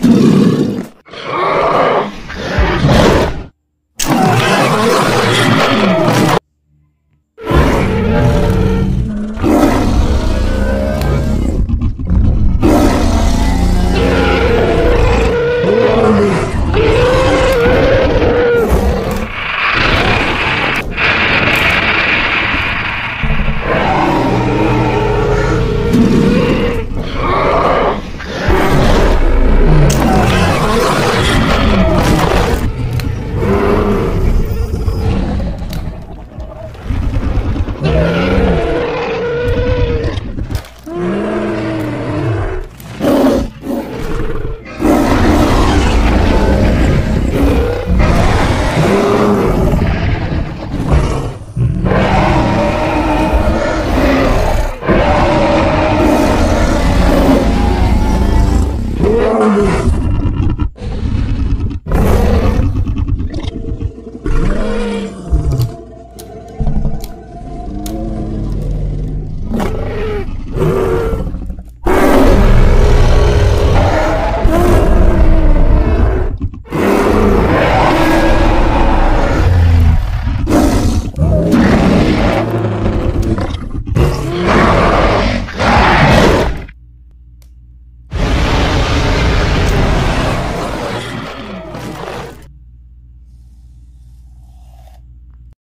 you ini